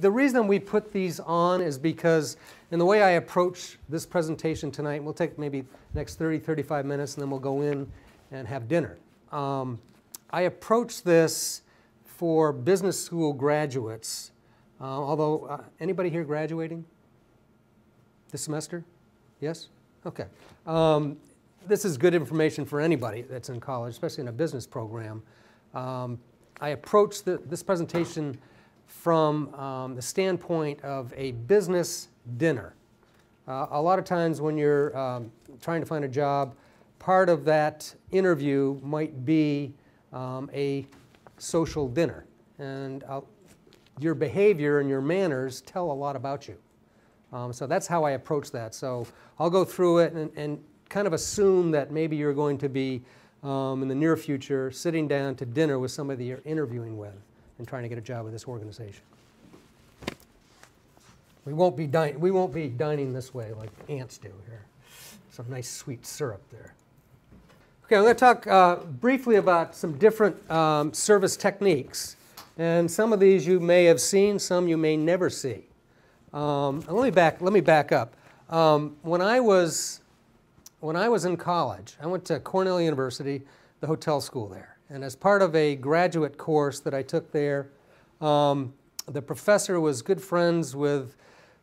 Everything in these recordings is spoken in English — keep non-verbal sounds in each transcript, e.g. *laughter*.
The reason we put these on is because in the way I approach this presentation tonight, we'll take maybe next 30, 35 minutes and then we'll go in and have dinner. Um, I approach this for business school graduates, uh, although uh, anybody here graduating this semester? Yes? Okay. Um, this is good information for anybody that's in college, especially in a business program. Um, I approach the, this presentation from um, the standpoint of a business dinner. Uh, a lot of times when you're um, trying to find a job, part of that interview might be um, a social dinner. And uh, your behavior and your manners tell a lot about you. Um, so that's how I approach that. So I'll go through it and, and kind of assume that maybe you're going to be um, in the near future sitting down to dinner with somebody you're interviewing with and trying to get a job with this organization. We won't be, din we won't be dining this way like ants do here. Some nice sweet syrup there. Okay, I'm going to talk uh, briefly about some different um, service techniques. And some of these you may have seen, some you may never see. Um, let, me back, let me back up. Um, when, I was, when I was in college, I went to Cornell University, the hotel school there. And as part of a graduate course that I took there, um, the professor was good friends with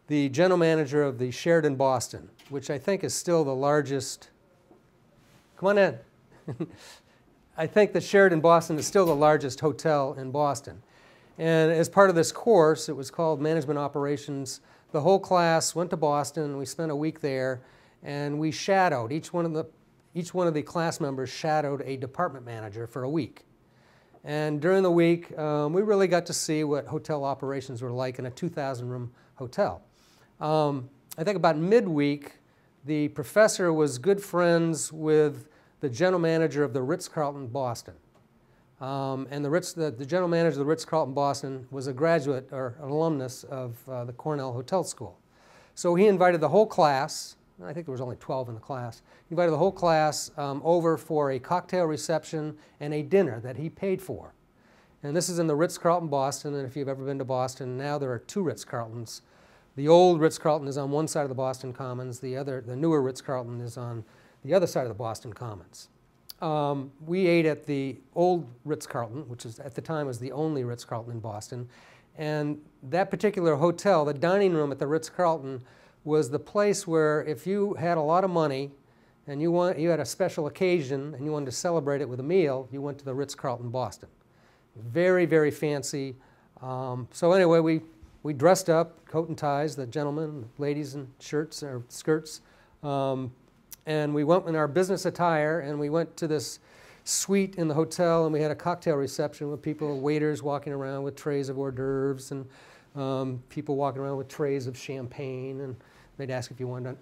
the general manager of the Sheraton Boston, which I think is still the largest. Come on in. *laughs* I think the Sheraton Boston is still the largest hotel in Boston. And as part of this course, it was called Management Operations. The whole class went to Boston. We spent a week there, and we shadowed each one of the each one of the class members shadowed a department manager for a week. And during the week, um, we really got to see what hotel operations were like in a 2,000 room hotel. Um, I think about midweek, the professor was good friends with the general manager of the Ritz-Carlton Boston. Um, and the, Ritz, the, the, general manager of the Ritz-Carlton Boston was a graduate or an alumnus of uh, the Cornell Hotel School. So he invited the whole class, I think there was only 12 in the class. He invited the whole class um, over for a cocktail reception and a dinner that he paid for. And this is in the Ritz-Carlton Boston, and if you've ever been to Boston, now there are two Ritz-Carltons. The old Ritz-Carlton is on one side of the Boston Commons. The other, the newer Ritz-Carlton is on the other side of the Boston Commons. Um, we ate at the old Ritz-Carlton, which is at the time was the only Ritz-Carlton in Boston. And that particular hotel, the dining room at the Ritz-Carlton, was the place where if you had a lot of money and you, want, you had a special occasion and you wanted to celebrate it with a meal, you went to the Ritz-Carlton Boston. Very, very fancy. Um, so anyway, we, we dressed up, coat and ties, the gentlemen, ladies in shirts or skirts. Um, and we went in our business attire and we went to this suite in the hotel and we had a cocktail reception with people, waiters walking around with trays of hors d'oeuvres and um, people walking around with trays of champagne and They'd ask if you wanted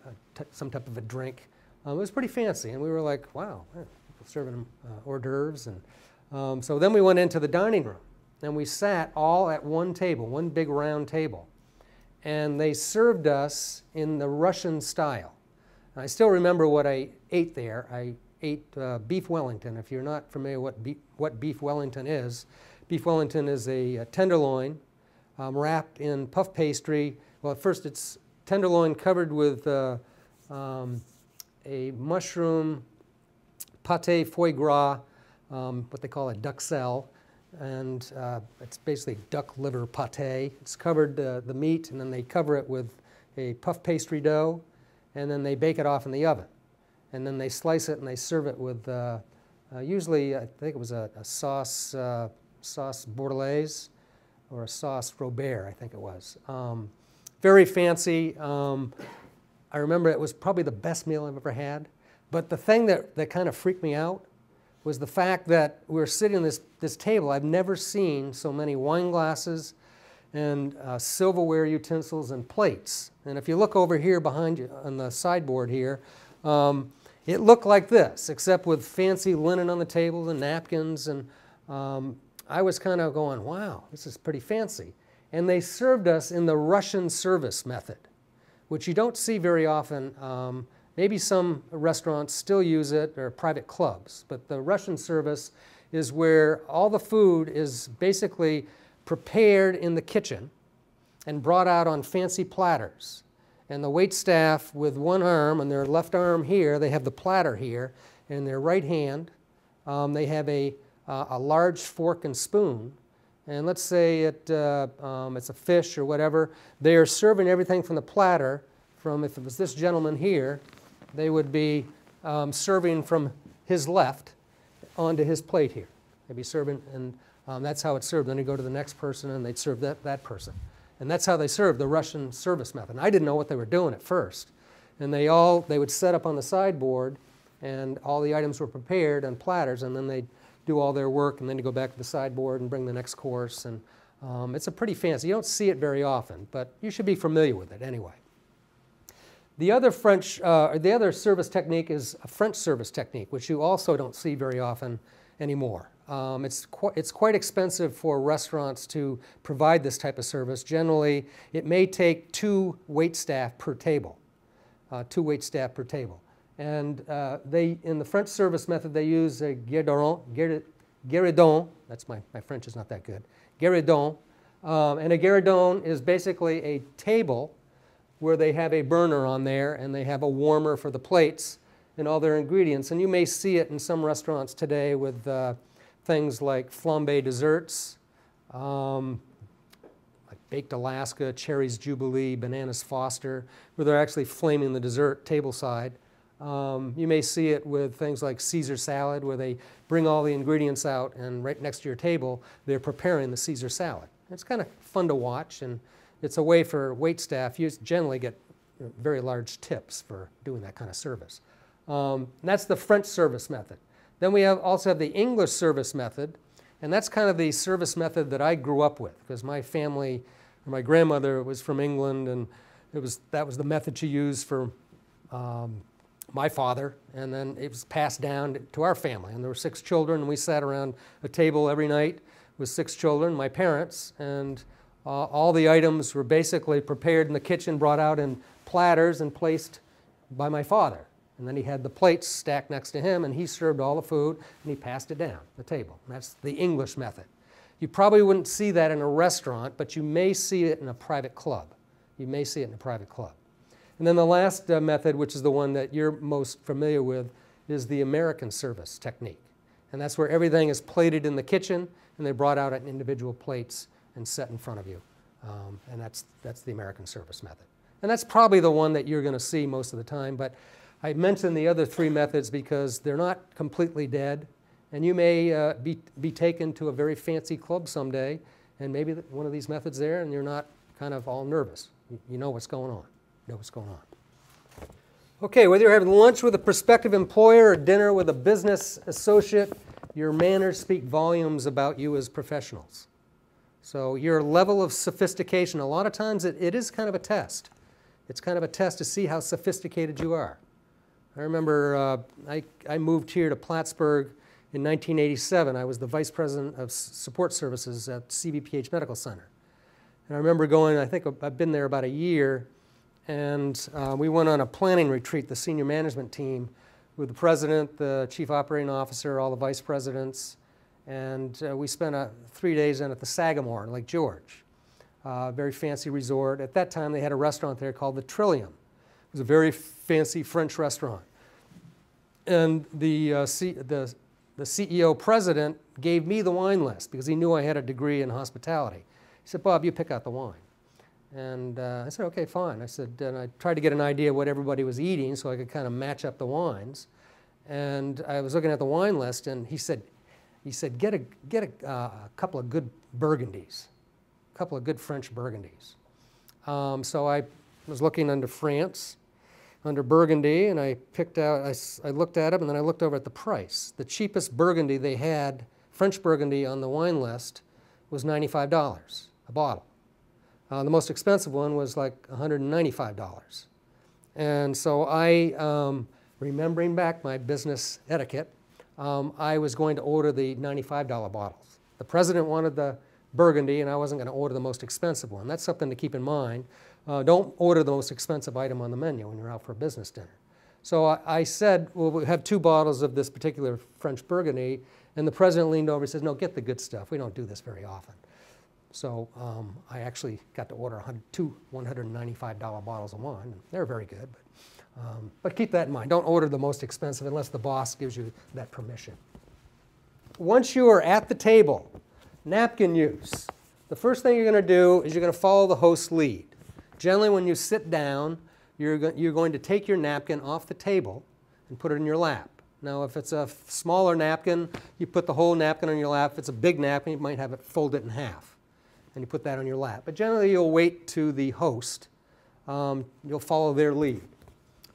some type of a drink. Um, it was pretty fancy, and we were like, wow, people serving them uh, hors d'oeuvres. And, um, so then we went into the dining room, and we sat all at one table, one big round table. And they served us in the Russian style. And I still remember what I ate there. I ate uh, beef Wellington. If you're not familiar what beef, what beef Wellington is, beef Wellington is a, a tenderloin um, wrapped in puff pastry. Well, at first it's tenderloin covered with uh, um, a mushroom pate foie gras, um, what they call a duxelle, and uh, it's basically duck liver pate. It's covered uh, the meat, and then they cover it with a puff pastry dough, and then they bake it off in the oven. And then they slice it and they serve it with uh, uh, usually, I think it was a, a sauce, uh, sauce bordelaise or a sauce Robert, I think it was. Um, very fancy. Um, I remember it was probably the best meal I've ever had. But the thing that, that kind of freaked me out was the fact that we were sitting at this, this table. I've never seen so many wine glasses and uh, silverware utensils and plates. And if you look over here behind you on the sideboard here, um, it looked like this, except with fancy linen on the table and napkins. And um, I was kind of going, wow, this is pretty fancy and they served us in the Russian service method, which you don't see very often. Um, maybe some restaurants still use it or private clubs, but the Russian service is where all the food is basically prepared in the kitchen and brought out on fancy platters. And the wait staff with one arm, on their left arm here, they have the platter here, and their right hand, um, they have a, uh, a large fork and spoon. And let's say it, uh, um, it's a fish or whatever. They are serving everything from the platter, from if it was this gentleman here, they would be um, serving from his left onto his plate here. They'd be serving, and um, that's how it's served. Then you go to the next person, and they'd serve that, that person. And that's how they served the Russian service method. And I didn't know what they were doing at first. And they all, they would set up on the sideboard, and all the items were prepared on platters, and then they'd do all their work, and then you go back to the sideboard and bring the next course. And um, it's a pretty fancy. You don't see it very often, but you should be familiar with it anyway. The other French, uh, the other service technique is a French service technique, which you also don't see very often anymore. Um, it's, qu it's quite expensive for restaurants to provide this type of service. Generally, it may take two wait staff per table, uh, two wait staff per table. And uh, they, in the French service method, they use a guéridon, guéridon, that's my, my French is not that good, guéridon. Um, and a guéridon is basically a table where they have a burner on there and they have a warmer for the plates and all their ingredients. And you may see it in some restaurants today with uh, things like flambe desserts, um, like baked Alaska, cherries Jubilee, bananas Foster, where they're actually flaming the dessert tableside. Um, you may see it with things like Caesar salad, where they bring all the ingredients out and right next to your table, they're preparing the Caesar salad. It's kind of fun to watch and it's a way for wait staff, you generally get very large tips for doing that kind of service. Um, that's the French service method. Then we have also have the English service method, and that's kind of the service method that I grew up with because my family, my grandmother was from England, and it was that was the method she used for um, my father, and then it was passed down to our family. And there were six children, and we sat around a table every night with six children, my parents, and uh, all the items were basically prepared in the kitchen, brought out in platters and placed by my father. And then he had the plates stacked next to him, and he served all the food, and he passed it down the table. That's the English method. You probably wouldn't see that in a restaurant, but you may see it in a private club. You may see it in a private club. And then the last uh, method, which is the one that you're most familiar with, is the American service technique. And that's where everything is plated in the kitchen, and they're brought out on individual plates and set in front of you. Um, and that's, that's the American service method. And that's probably the one that you're going to see most of the time. But I mentioned the other three methods because they're not completely dead. And you may uh, be, be taken to a very fancy club someday, and maybe one of these methods there, and you're not kind of all nervous. You know what's going on. Know what's going on. Okay, whether you're having lunch with a prospective employer or dinner with a business associate, your manners speak volumes about you as professionals. So your level of sophistication, a lot of times it, it is kind of a test. It's kind of a test to see how sophisticated you are. I remember uh, I, I moved here to Plattsburgh in 1987. I was the vice president of support services at CVPH Medical Center. And I remember going, I think I've been there about a year, and uh, we went on a planning retreat, the senior management team, with the president, the chief operating officer, all the vice presidents, and uh, we spent uh, three days in at the Sagamore Lake George. Uh, very fancy resort. At that time, they had a restaurant there called the Trillium. It was a very fancy French restaurant. And the, uh, C the, the CEO president gave me the wine list because he knew I had a degree in hospitality. He said, Bob, you pick out the wine. And uh, I said, okay, fine. I said, and I tried to get an idea of what everybody was eating so I could kind of match up the wines. And I was looking at the wine list, and he said, he said, get a, get a, uh, a couple of good burgundies, a couple of good French burgundies. Um, so I was looking under France, under Burgundy, and I picked out, I, I looked at them, and then I looked over at the price. The cheapest Burgundy they had, French Burgundy on the wine list, was $95 a bottle. Uh, the most expensive one was like $195. And so I, um, remembering back my business etiquette, um, I was going to order the $95 bottles. The president wanted the burgundy, and I wasn't going to order the most expensive one. That's something to keep in mind. Uh, don't order the most expensive item on the menu when you're out for a business dinner. So I, I said, well, we have two bottles of this particular French burgundy, and the president leaned over and says, no, get the good stuff. We don't do this very often. So um, I actually got to order 100, two $195 bottles of wine. They're very good. But, um, but keep that in mind. Don't order the most expensive unless the boss gives you that permission. Once you are at the table, napkin use. The first thing you're going to do is you're going to follow the host's lead. Generally, when you sit down, you're, go you're going to take your napkin off the table and put it in your lap. Now, if it's a smaller napkin, you put the whole napkin on your lap. If it's a big napkin, you might have it folded in half, and you put that on your lap. But generally, you'll wait to the host. Um, you'll follow their lead.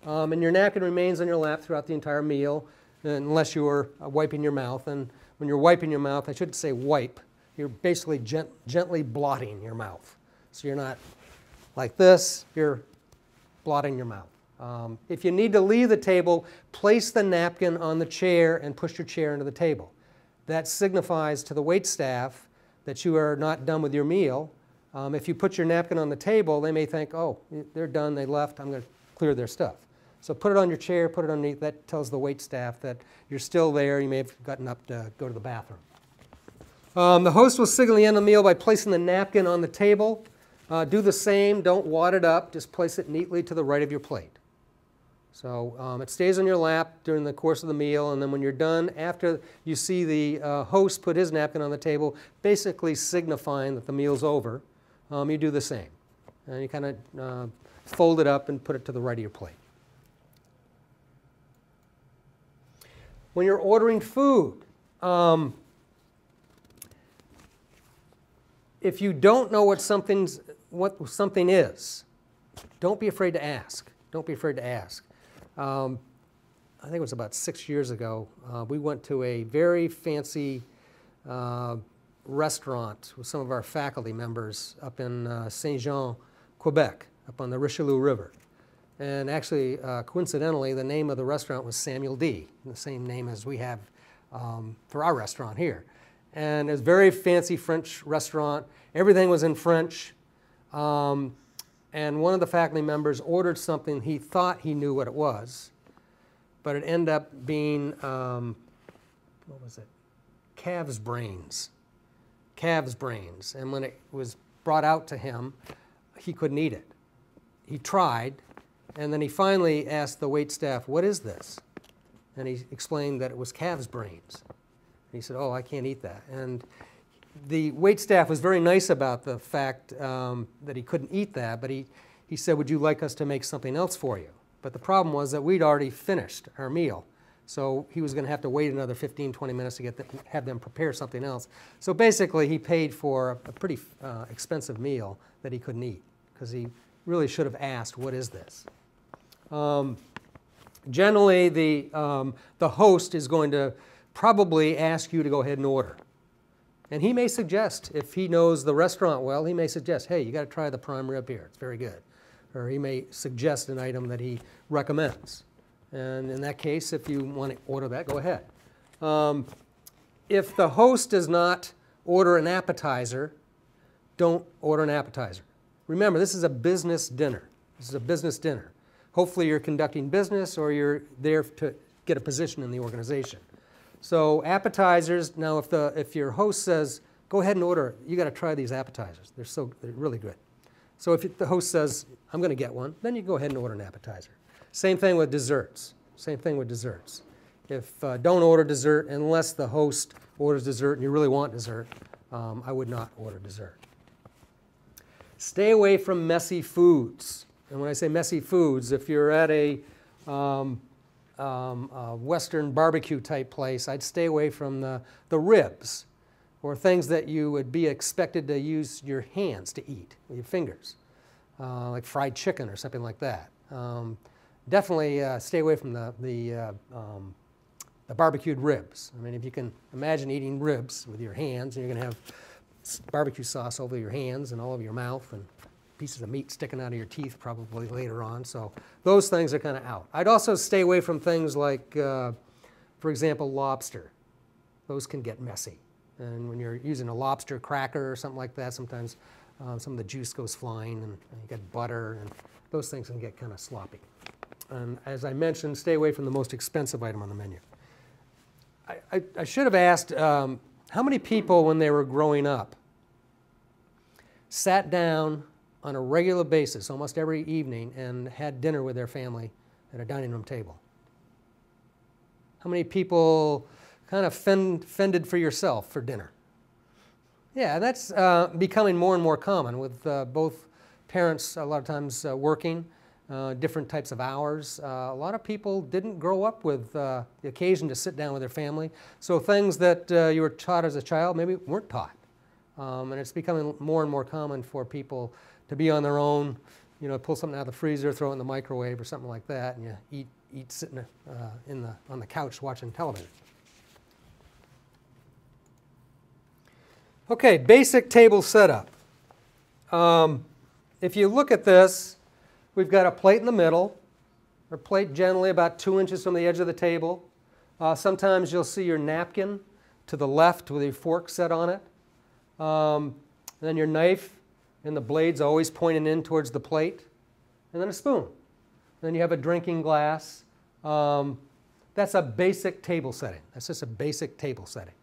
Um, and your napkin remains on your lap throughout the entire meal, unless you are uh, wiping your mouth. And when you're wiping your mouth, I shouldn't say wipe, you're basically gent gently blotting your mouth. So you're not like this, you're blotting your mouth. Um, if you need to leave the table, place the napkin on the chair and push your chair into the table. That signifies to the wait staff that you are not done with your meal. Um, if you put your napkin on the table, they may think, oh, they're done, they left, I'm going to clear their stuff. So put it on your chair, put it underneath. That tells the wait staff that you're still there. You may have gotten up to go to the bathroom. Um, the host will signal the end of the meal by placing the napkin on the table. Uh, do the same. Don't wad it up. Just place it neatly to the right of your plate. So um, it stays on your lap during the course of the meal, and then when you're done, after you see the uh, host put his napkin on the table, basically signifying that the meal's over, um, you do the same. And you kind of uh, fold it up and put it to the right of your plate. When you're ordering food, um, if you don't know what, something's, what something is, don't be afraid to ask. Don't be afraid to ask. Um, I think it was about six years ago, uh, we went to a very fancy uh, restaurant with some of our faculty members up in uh, Saint Jean, Quebec, up on the Richelieu River. And actually, uh, coincidentally, the name of the restaurant was Samuel D., the same name as we have um, for our restaurant here. And it was a very fancy French restaurant. Everything was in French. Um, and one of the faculty members ordered something he thought he knew what it was, but it ended up being, um, what was it? Calves' brains. Calves' brains. And when it was brought out to him, he couldn't eat it. He tried, and then he finally asked the wait staff, What is this? And he explained that it was calves' brains. And he said, Oh, I can't eat that. And the wait staff was very nice about the fact um, that he couldn't eat that, but he, he said, Would you like us to make something else for you? But the problem was that we'd already finished our meal. So he was going to have to wait another 15, 20 minutes to get have them prepare something else. So basically, he paid for a pretty uh, expensive meal that he couldn't eat because he really should have asked, What is this? Um, generally, the, um, the host is going to probably ask you to go ahead and order. And he may suggest, if he knows the restaurant well, he may suggest, hey, you got to try the prime rib here. It's very good. Or he may suggest an item that he recommends. And in that case, if you want to order that, go ahead. Um, if the host does not order an appetizer, don't order an appetizer. Remember, this is a business dinner. This is a business dinner. Hopefully, you're conducting business or you're there to get a position in the organization. So appetizers, now if, the, if your host says, go ahead and order, you got to try these appetizers. They're, so, they're really good. So if the host says, I'm going to get one, then you go ahead and order an appetizer. Same thing with desserts. Same thing with desserts. If uh, don't order dessert unless the host orders dessert and you really want dessert, um, I would not order dessert. Stay away from messy foods. And when I say messy foods, if you're at a um, um, Western barbecue type place, I'd stay away from the, the ribs or things that you would be expected to use your hands to eat your fingers, uh, like fried chicken or something like that. Um, definitely uh, stay away from the, the, uh, um, the barbecued ribs. I mean, if you can imagine eating ribs with your hands, and you're going to have barbecue sauce over your hands and all over your mouth and pieces of meat sticking out of your teeth probably later on. So those things are kind of out. I'd also stay away from things like, uh, for example, lobster. Those can get messy. And when you're using a lobster cracker or something like that, sometimes uh, some of the juice goes flying and, you get butter and those things can get kind of sloppy. And as I mentioned, stay away from the most expensive item on the menu. I, I, I should have asked um, how many people when they were growing up sat down on a regular basis, almost every evening, and had dinner with their family at a dining room table? How many people kind of fend, fended for yourself for dinner? Yeah, that's uh, becoming more and more common with uh, both parents a lot of times uh, working, uh, different types of hours. Uh, a lot of people didn't grow up with uh, the occasion to sit down with their family, so things that you were taught as a child maybe weren't taught. Um, and it's becoming more and more common for people to be on their own, you know, pull something out of the freezer, throw it in the microwave or something like that, and you eat, eat sitting uh, in the, on the couch watching television. Okay, basic table setup. Um, if you look at this, we've got a plate in the middle, or plate generally about two inches from the edge of the table. Uh, sometimes you'll see your napkin to the left with a fork set on it. Um, then your knife and the blade's always pointing in towards the plate, and then a spoon. Then you have a drinking glass. Um, that's a basic table setting. That's just a basic table setting.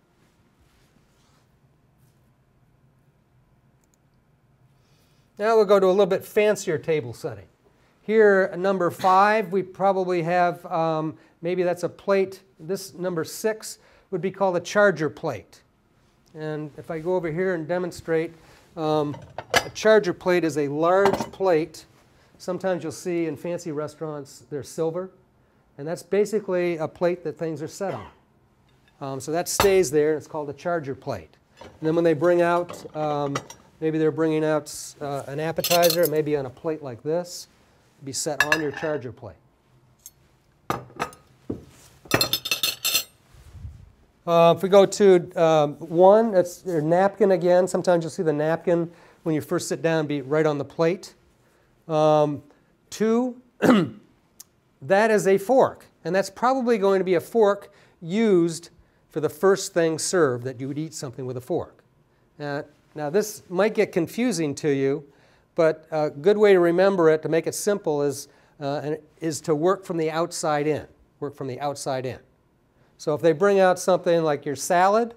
Now we'll go to a little bit fancier table setting. Here, number five, we probably have, um, maybe that's a plate. This number six would be called a charger plate. And if I go over here and demonstrate, um, a charger plate is a large plate. Sometimes you'll see in fancy restaurants they're silver. And that's basically a plate that things are set on. Um, so that stays there. It's called a charger plate. And then when they bring out, um, maybe they're bringing out uh, an appetizer, it may be on a plate like this, be set on your charger plate. Uh, if we go to um, one, that's your napkin again. Sometimes you'll see the napkin when you first sit down be right on the plate. Um, two, *clears throat* that is a fork. And that's probably going to be a fork used for the first thing served that you would eat something with a fork. Uh, now this might get confusing to you, but a good way to remember it, to make it simple, is, uh, is to work from the outside in. Work from the outside in. So if they bring out something like your salad,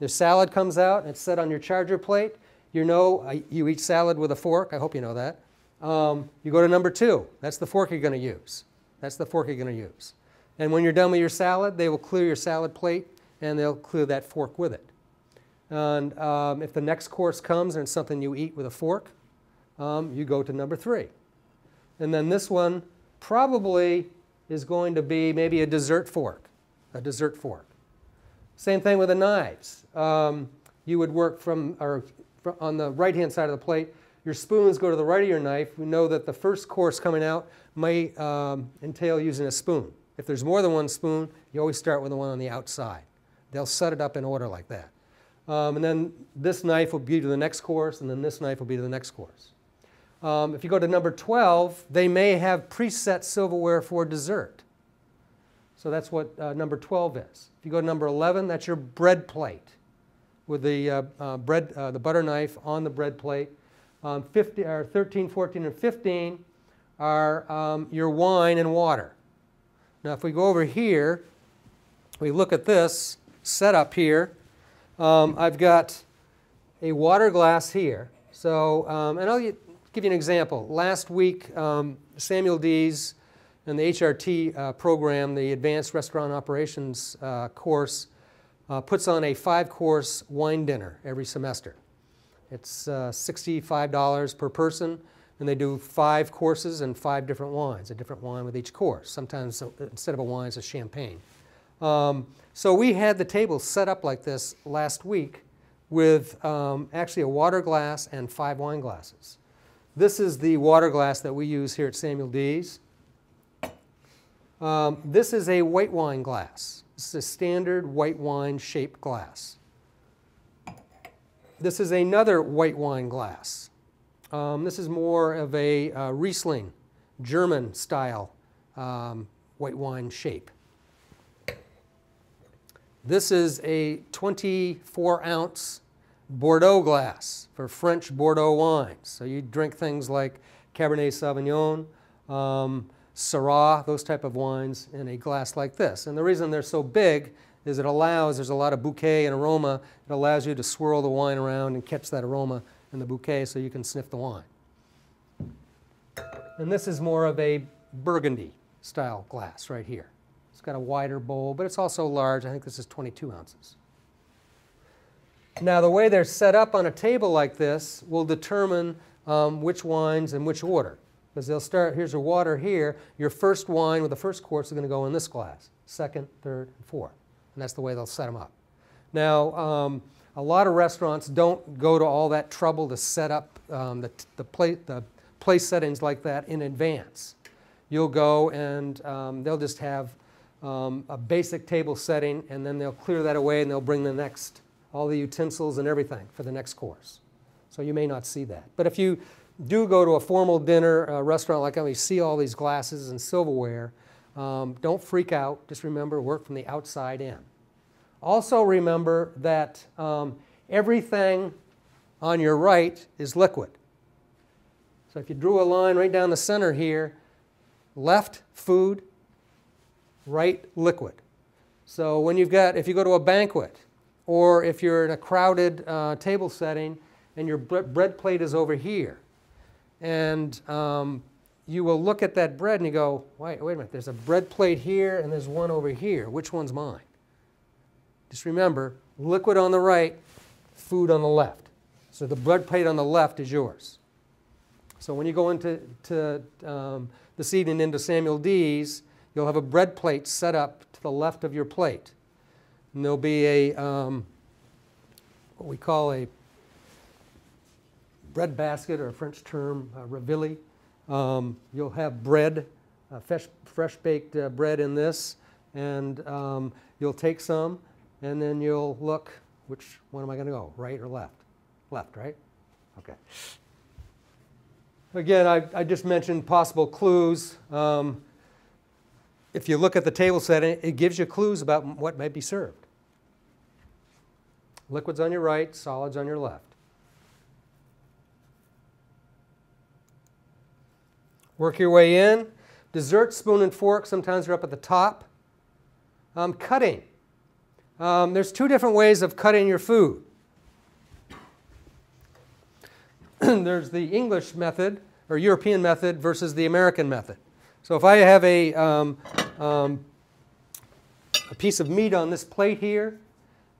your salad comes out and it's set on your charger plate, you know uh, you eat salad with a fork. I hope you know that. Um, you go to number two. That's the fork you're going to use. That's the fork you're going to use. And when you're done with your salad, they will clear your salad plate and they'll clear that fork with it. And um, if the next course comes and it's something you eat with a fork, um, you go to number three. And then this one probably is going to be maybe a dessert fork a dessert fork. Same thing with the knives. Um, you would work from, or on the right-hand side of the plate, your spoons go to the right of your knife. We know that the first course coming out may um, entail using a spoon. If there's more than one spoon, you always start with the one on the outside. They'll set it up in order like that. Um, and then this knife will be to the next course, and then this knife will be to the next course. Um, if you go to number 12, they may have preset silverware for dessert. So that's what uh, number 12 is. If you go to number 11, that's your bread plate with the uh, uh, bread, uh, the butter knife on the bread plate. Um, 50, or 13, 14, and 15 are um, your wine and water. Now, if we go over here, we look at this setup here. Um, I've got a water glass here. So, um, and I'll give you an example. Last week, um, Samuel Dees and the HRT uh, program, the Advanced Restaurant Operations uh, course, uh, puts on a five-course wine dinner every semester. It's uh, $65 per person, and they do five courses and five different wines, a different wine with each course. Sometimes uh, instead of a wine, it's a champagne. Um, so we had the table set up like this last week with um, actually a water glass and five wine glasses. This is the water glass that we use here at Samuel Dees. Um, this is a white wine glass. This is a standard white wine shaped glass. This is another white wine glass. Um, this is more of a uh, Riesling, German style um, white wine shape. This is a 24 ounce Bordeaux glass for French Bordeaux wines. So you drink things like Cabernet Sauvignon, um, Syrah, those type of wines in a glass like this. And the reason they're so big is it allows, there's a lot of bouquet and aroma, it allows you to swirl the wine around and catch that aroma in the bouquet so you can sniff the wine. And this is more of a burgundy style glass right here. It's got a wider bowl, but it's also large. I think this is 22 ounces. Now, the way they're set up on a table like this will determine um, which wines in which order. Because they'll start, here's your water here. Your first wine with the first course is going to go in this glass. Second, third, and fourth. And that's the way they'll set them up. Now, um, a lot of restaurants don't go to all that trouble to set up um, the, the, plate, the place settings like that in advance. You'll go and um, they'll just have um, a basic table setting and then they'll clear that away and they'll bring the next, all the utensils and everything for the next course. So you may not see that. But if you do go to a formal dinner uh, restaurant like that, you see all these glasses and silverware, um, don't freak out. Just remember, work from the outside in. Also remember that um, everything on your right is liquid. So if you drew a line right down the center here, left food, right liquid. So when you've got, if you go to a banquet, or if you're in a crowded uh, table setting and your bread plate is over here, and um, you will look at that bread and you go, wait, wait a minute, there's a bread plate here and there's one over here. Which one's mine? Just remember, liquid on the right, food on the left. So the bread plate on the left is yours. So when you go into to, um, this evening into Samuel D's, you'll have a bread plate set up to the left of your plate. And there'll be a, um, what we call a bread basket, or a French term, uh, Um, you'll have bread, uh, fresh, fresh baked uh, bread in this, and um, you'll take some, and then you'll look, which one am I going to go, right or left? Left, right? Okay. Again, I, I just mentioned possible clues. Um, if you look at the table setting, it gives you clues about what might be served. Liquids on your right, solids on your left. Work your way in. Dessert, spoon and fork, sometimes are up at the top. Um, cutting. Um, there's two different ways of cutting your food. *clears throat* there's the English method, or European method, versus the American method. So if I have a, um, um, a piece of meat on this plate here,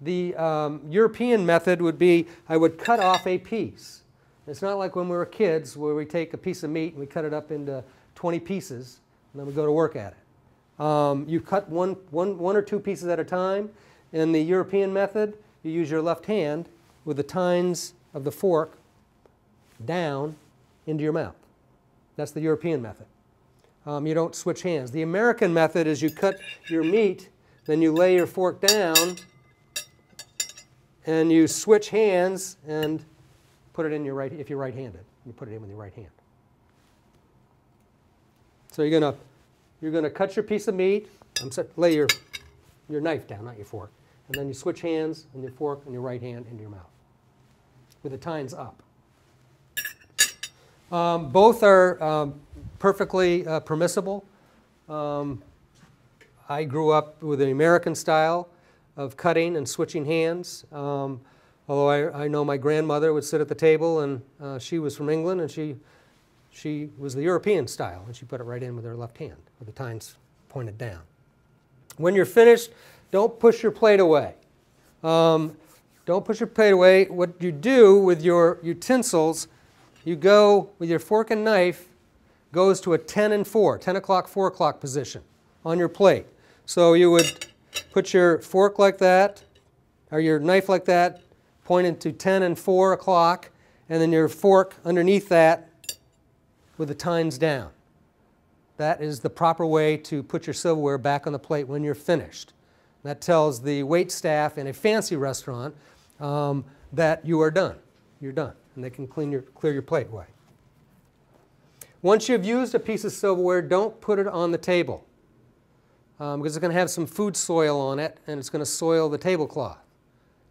the um, European method would be I would cut off a piece. It's not like when we were kids where we take a piece of meat and we cut it up into 20 pieces and then we go to work at it. Um, you cut one, one, one or two pieces at a time. In the European method, you use your left hand with the tines of the fork down into your mouth. That's the European method. Um, you don't switch hands. The American method is you cut your meat, then you lay your fork down, and you switch hands and put it in your right, if you're right-handed, you put it in with your right hand. So you're gonna, you're gonna cut your piece of meat, I'm sorry, lay your, your knife down, not your fork, and then you switch hands and your fork and your right hand into your mouth with the tines up. Um, both are um, perfectly uh, permissible. Um, I grew up with the American style of cutting and switching hands. Um, although I, I, know my grandmother would sit at the table and uh, she was from England and she, she was the European style and she put it right in with her left hand with the tines pointed down. When you're finished, don't push your plate away. Um, don't push your plate away. What you do with your utensils, you go with your fork and knife, goes to a 10 and 4, 10 o'clock, 4 o'clock position on your plate. So you would put your fork like that, or your knife like that, pointed to 10 and 4 o'clock, and then your fork underneath that with the tines down. That is the proper way to put your silverware back on the plate when you're finished. That tells the wait staff in a fancy restaurant um, that you are done. You're done, and they can clean your, clear your plate away. Once you've used a piece of silverware, don't put it on the table um, because it's going to have some food soil on it and it's going to soil the tablecloth.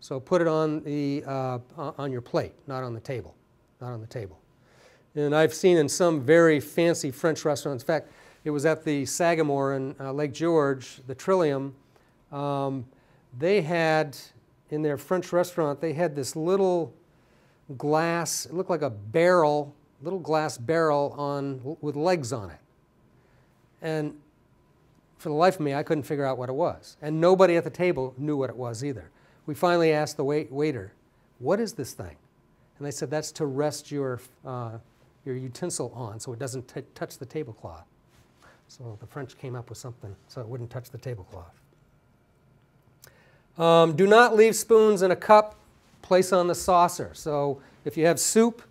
So put it on, the, uh, on your plate, not on the table, not on the table. And I've seen in some very fancy French restaurants, in fact, it was at the Sagamore in uh, Lake George, the Trillium, um, they had, in their French restaurant, they had this little glass, it looked like a barrel, little glass barrel on, with legs on it. And for the life of me, I couldn't figure out what it was. And nobody at the table knew what it was either. We finally asked the wait, waiter, What is this thing? And they said, That's to rest your, uh, your utensil on so it doesn't touch the tablecloth. So the French came up with something so it wouldn't touch the tablecloth. Um, do not leave spoons in a cup, place on the saucer. So if you have soup,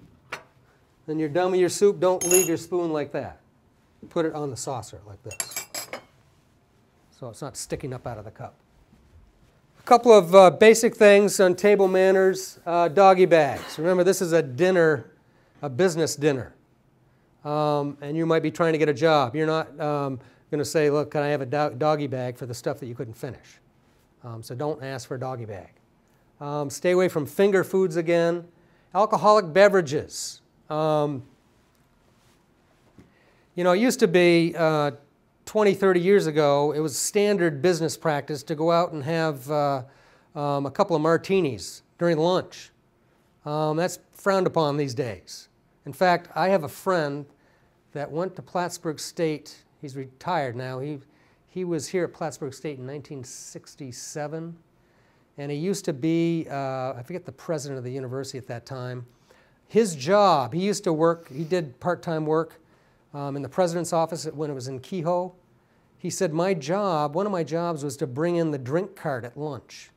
then you're done with your soup, don't leave your spoon like that. Put it on the saucer like this. So it's not sticking up out of the cup. Couple of uh, basic things on table manners uh, doggy bags. Remember, this is a dinner, a business dinner. Um, and you might be trying to get a job. You're not um, going to say, Look, can I have a do- doggy bag for the stuff that you couldn't finish? Um, so don't ask for a doggy bag. Um, stay away from finger foods again. Alcoholic beverages. Um, you know, it used to be uh, 20, 30 years ago, it was standard business practice to go out and have uh, um, a couple of martinis during lunch. Um, that's frowned upon these days. In fact, I have a friend that went to Plattsburgh State. He's retired now. He, he was here at Plattsburgh State in 1967, and he used to be, uh, I forget the president of the university at that time. His job, he used to work, he did part time work um, in the president's office when it was in Kehoe. He said, My job, one of my jobs was to bring in the drink cart at lunch.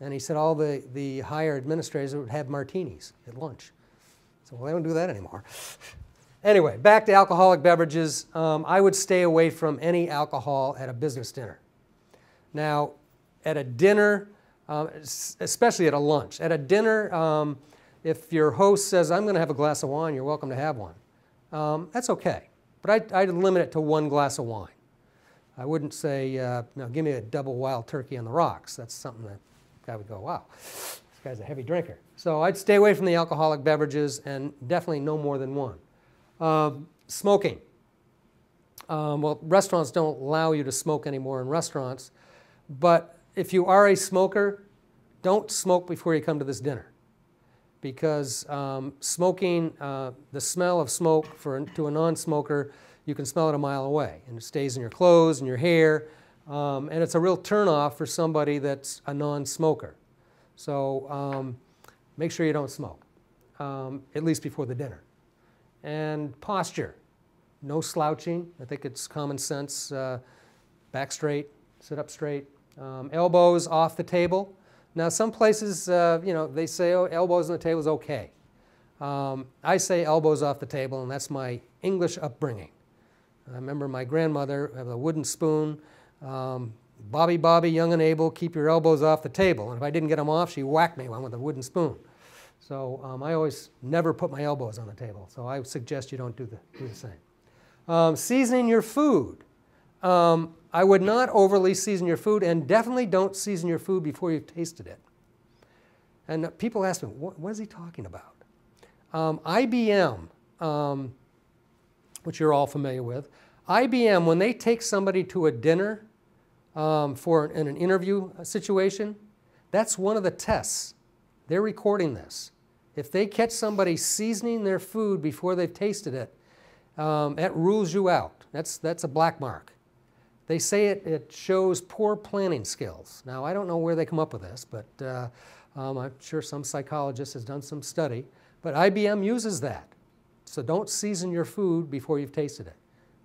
And he said all the, the higher administrators would have martinis at lunch. So, well, they don't do that anymore. *laughs* anyway, back to alcoholic beverages. Um, I would stay away from any alcohol at a business dinner. Now, at a dinner, um, especially at a lunch, at a dinner, um, if your host says, I'm going to have a glass of wine, you're welcome to have one um, that's okay. But I'd, I'd, limit it to one glass of wine. I wouldn't say, uh, no, give me a double wild turkey on the rocks. That's something that guy would go, wow, this guy's a heavy drinker. So I'd stay away from the alcoholic beverages and definitely no more than one. Um, smoking. Um, well, restaurants don't allow you to smoke anymore in restaurants, but if you are a smoker, don't smoke before you come to this dinner because um, smoking, uh, the smell of smoke for, to a non-smoker, you can smell it a mile away, and it stays in your clothes and your hair, um, and it's a real turnoff for somebody that's a non-smoker. So um, make sure you don't smoke, um, at least before the dinner. And posture, no slouching. I think it's common sense. Uh, back straight, sit up straight. Um, elbows off the table. Now, some places, uh, you know, they say oh, elbows on the table is okay. Um, I say elbows off the table, and that's my English upbringing. I remember my grandmother have a wooden spoon. Um, Bobby, Bobby, young and able, keep your elbows off the table. And if I didn't get them off, she whacked me one with a wooden spoon. So um, I always never put my elbows on the table. So I suggest you don't do the, do the same. Um, seasoning your food. Um, I would not overly season your food, and definitely don't season your food before you've tasted it. And people ask me, what, what is he talking about? Um, IBM, um, which you're all familiar with, IBM, when they take somebody to a dinner um, for an, in an interview situation, that's one of the tests. They're recording this. If they catch somebody seasoning their food before they've tasted it, um, that rules you out. That's, that's a black mark. They say it, it shows poor planning skills. Now, I don't know where they come up with this, but uh, um, I'm sure some psychologist has done some study. But IBM uses that. So don't season your food before you've tasted it.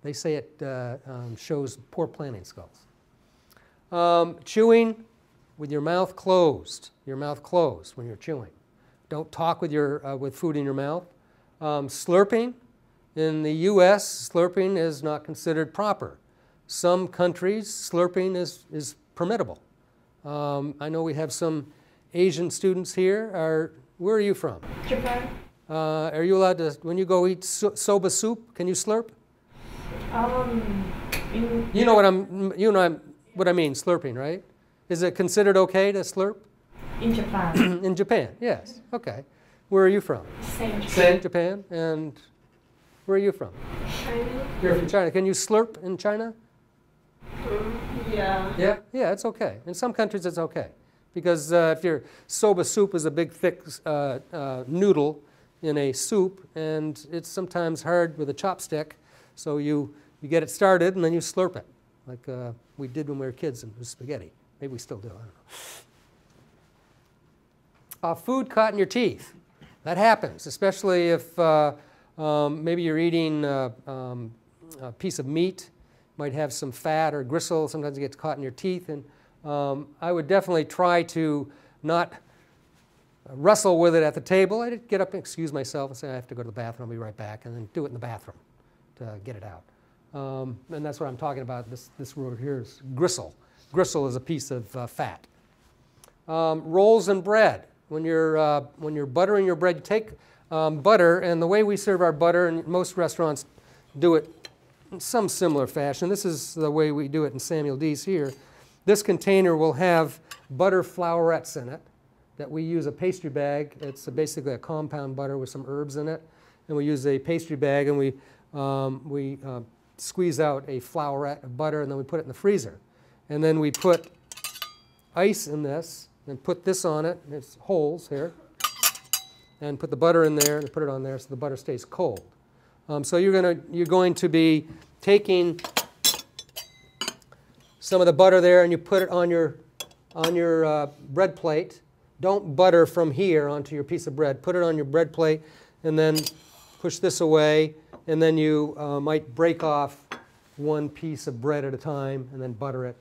They say it uh, um, shows poor planning skills. Um, chewing with your mouth closed, your mouth closed when you're chewing. Don't talk with, your, uh, with food in your mouth. Um, slurping, in the US, slurping is not considered proper. Some countries, slurping is, is permittable. Um, I know we have some Asian students here. Are, where are you from? Japan. Uh, are you allowed to, when you go eat so, soba soup, can you slurp? Um, in, You know what I'm, you know what I mean, slurping, right? Is it considered okay to slurp? in Japan. *clears throat* In Japan, yes. Okay. Where are you from? Same. Same. Japan. And where are you from? China. You're from China. Can you slurp in China? Yeah. Yeah, yeah, it's okay. In some countries, it's okay. Because uh, if your soba soup is a big, thick uh, uh, noodle in a soup, and it's sometimes hard with a chopstick, so you, you get it started and then you slurp it, like uh, we did when we were kids in spaghetti. Maybe we still do, I don't know. Food caught in your teeth. That happens, especially if uh, um, maybe you're eating uh, um, a piece of meat, might have some fat or gristle, sometimes it gets caught in your teeth. And um, I would definitely try to not wrestle with it at the table. I'd get up and excuse myself and say, I have to go to the bathroom, I'll be right back, and then do it in the bathroom to get it out. Um, and that's what I'm talking about. This, this word here is gristle. Gristle is a piece of uh, fat. Um, rolls and bread. When you're, uh, when you're buttering your bread, you take um, butter, and the way we serve our butter, and most restaurants do it in some similar fashion. This is the way we do it in Samuel D's here. This container will have butter flowerets in it that we use a pastry bag. It's basically a compound butter with some herbs in it. And we use a pastry bag and we, um, we uh, squeeze out a flowerette of butter and then we put it in the freezer. And then we put ice in this and put this on it. There's holes here. And put the butter in there and put it on there so the butter stays cold. Um, so you're, gonna, you're going to be taking some of the butter there and you put it on your, on your uh, bread plate. Don't butter from here onto your piece of bread. Put it on your bread plate and then push this away and then you uh, might break off one piece of bread at a time and then butter it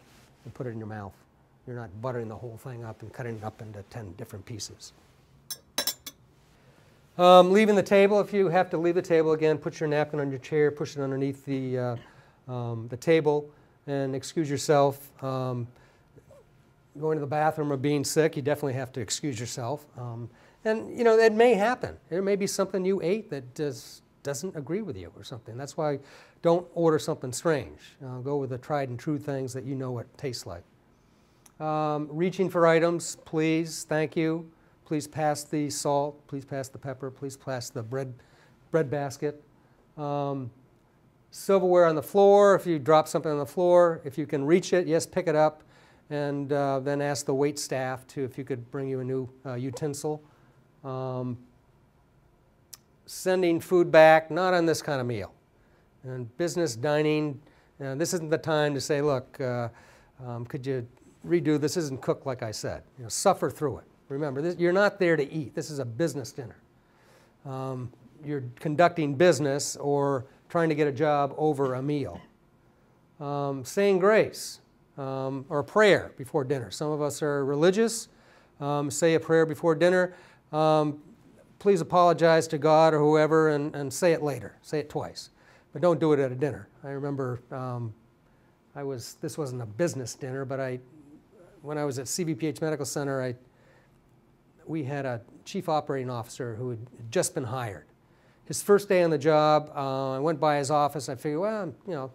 and put it in your mouth. You're not buttering the whole thing up and cutting it up into 10 different pieces. Um, leaving the table, if you have to leave the table again, put your napkin on your chair, push it underneath the, uh, um, the table, and excuse yourself. Um, going to the bathroom or being sick, you definitely have to excuse yourself. Um, and you know, it may happen. There may be something you ate that does, doesn't agree with you or something. That's why don't order something strange. Uh, go with the tried and true things that you know what tastes like. Um, reaching for items, please, thank you. Please pass the salt, please pass the pepper, please pass the bread, bread basket. Um, silverware on the floor, if you drop something on the floor, if you can reach it, yes, pick it up. And uh, then ask the wait staff to if you could bring you a new uh, utensil. Um, sending food back, not on this kind of meal. And business dining, uh, this isn't the time to say, look, uh, um, could you redo this? Isn't cooked like I said. You know, suffer through it. Remember, this, you're not there to eat. This is a business dinner. Um, you're conducting business or trying to get a job over a meal. Um, saying grace um, or prayer before dinner. Some of us are religious. Um, say a prayer before dinner. Um, please apologize to God or whoever and, and, say it later. Say it twice. But don't do it at a dinner. I remember um, I was, this wasn't a business dinner, but I, when I was at CVPH Medical Center, I we had a chief operating officer who had just been hired. His first day on the job, uh, I went by his office. I figured, well, you know,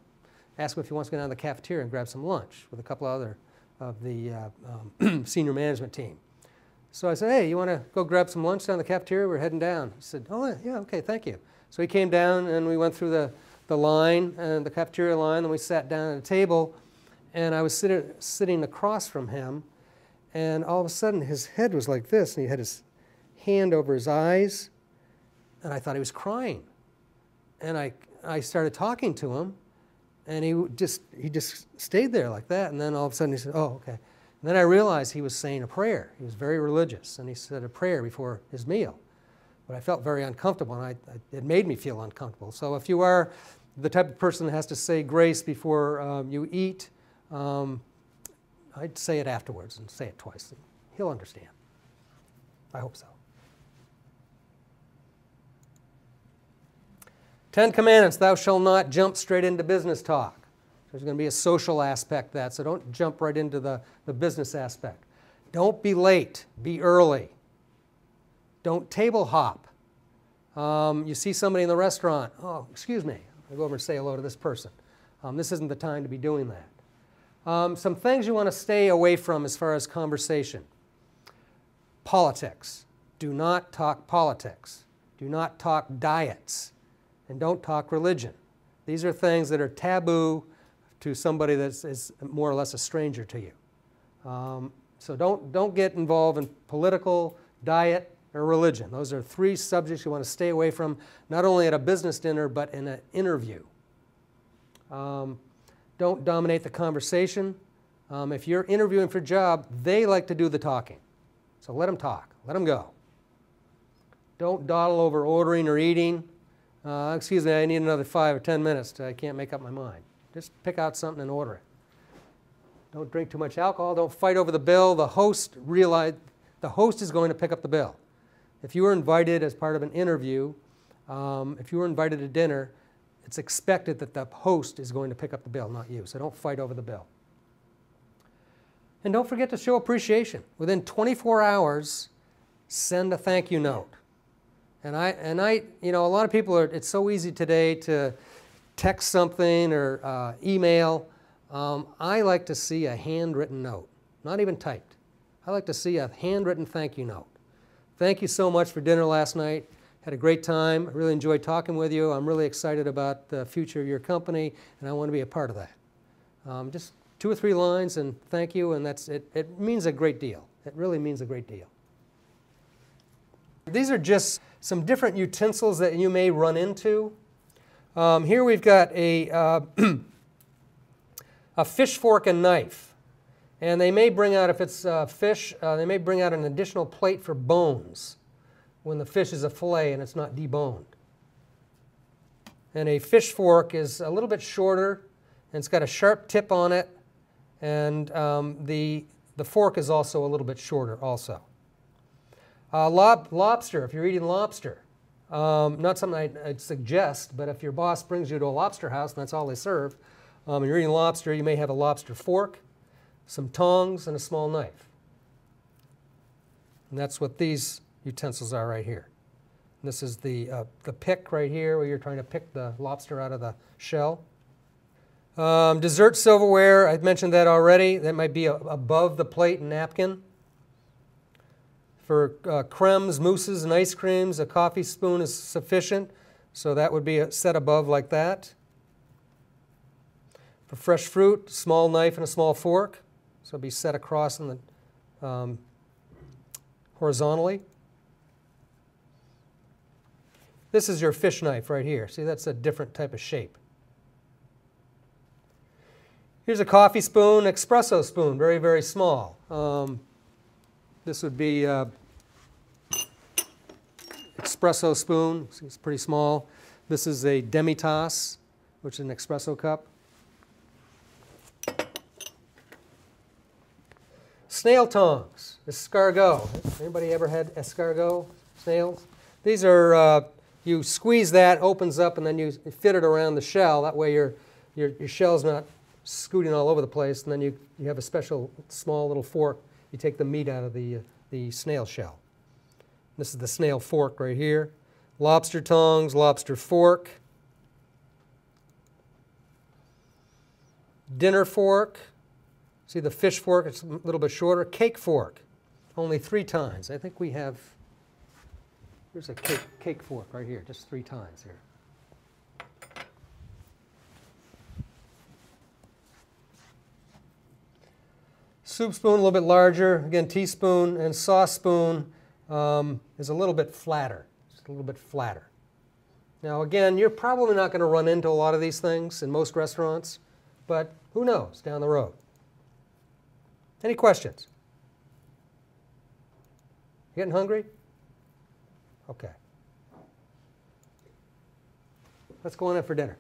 ask him if he wants to go down to the cafeteria and grab some lunch with a couple other of the uh, um, *clears throat* senior management team. So I said, hey, you want to go grab some lunch down in the cafeteria? We're heading down. He said, oh, yeah, okay, thank you. So he came down and we went through the, the line, and the cafeteria line, and we sat down at a table. And I was sit sitting across from him, and all of a sudden, his head was like this, and he had his hand over his eyes, and I thought he was crying. And I, I started talking to him, and he just, he just stayed there like that. And then all of a sudden, he said, Oh, okay. And then I realized he was saying a prayer. He was very religious, and he said a prayer before his meal. But I felt very uncomfortable, and I, I, it made me feel uncomfortable. So if you are the type of person that has to say grace before um, you eat, um, I'd say it afterwards and say it twice. He'll understand. I hope so. Ten Commandments, thou shalt not jump straight into business talk. There's going to be a social aspect that, so don't jump right into the, the business aspect. Don't be late, be early. Don't table hop. Um, you see somebody in the restaurant, oh, excuse me, I go over and say hello to this person. Um, this isn't the time to be doing that. Um, some things you want to stay away from as far as conversation. Politics. Do not talk politics. Do not talk diets. And don't talk religion. These are things that are taboo to somebody that is more or less a stranger to you. Um, So don't, don't get involved in political, diet, or religion. Those are three subjects you want to stay away from, not only at a business dinner, but in an interview. Um, don't dominate the conversation. Um, if you're interviewing for a job, they like to do the talking. So let them talk, let them go. Don't dawdle over ordering or eating. Uh, excuse me, I need another five or ten minutes. I can't make up my mind. Just pick out something and order it. Don't drink too much alcohol. Don't fight over the bill. The host realize the host is going to pick up the bill. If you were invited as part of an interview, um, if you were invited to dinner, it's expected that the host is going to pick up the bill, not you. So don't fight over the bill. And don't forget to show appreciation. Within 24 hours, send a thank you note. And I, and I, you know, a lot of people are, it's so easy today to text something or uh, email. Um, I like to see a handwritten note, not even typed. I like to see a handwritten thank you note. Thank you so much for dinner last night. Had a great time. I really enjoyed talking with you. I'm really excited about the future of your company, and I want to be a part of that. Um, just two or three lines and thank you, and that's it. It means a great deal. It really means a great deal. These are just some different utensils that you may run into. Um, here we've got a, uh, *clears throat* a fish fork and knife. And they may bring out, if it's uh, fish, uh, they may bring out an additional plate for bones when the fish is a fillet and it's not deboned. And a fish fork is a little bit shorter and it's got a sharp tip on it and um, the, the fork is also a little bit shorter also. Uh, lob, lobster, if you're eating lobster, um, not something I'd, I'd, suggest, but if your boss brings you to a lobster house and that's all they serve, um, and you're eating lobster, you may have a lobster fork, some tongs, and a small knife. And that's what these utensils are right here. And this is the, uh, the pick right here where you're trying to pick the lobster out of the shell. Um, dessert silverware, I've mentioned that already. That might be a, above the plate and napkin. For uh, cremes, mousses, and ice creams, a coffee spoon is sufficient. So that would be set above like that. For fresh fruit, small knife and a small fork. So be set across in the, um, horizontally. This is your fish knife right here. See, that's a different type of shape. Here's a coffee spoon, espresso spoon, very, very small. Um, this would be uh, espresso spoon. It's pretty small. This is a demi-tasse, which is an espresso cup. Snail tongs, escargot. Anybody ever had escargot snails? These are, uh, you squeeze that, opens up, and then you fit it around the shell. That way your, your, your shell's not scooting all over the place. And then you, you have a special small little fork. You take the meat out of the, uh, the snail shell. This is the snail fork right here. Lobster tongs, lobster fork. Dinner fork. See the fish fork, it's a little bit shorter. Cake fork, only three tines. I think we have, here's a cake, cake fork right here, just three tines here. Soup spoon, a little bit larger. Again, teaspoon and sauce spoon um, is a little bit flatter, just a little bit flatter. Now again, you're probably not going to run into a lot of these things in most restaurants, but who knows down the road. Any questions? Getting hungry? Okay. Let's go on in for dinner.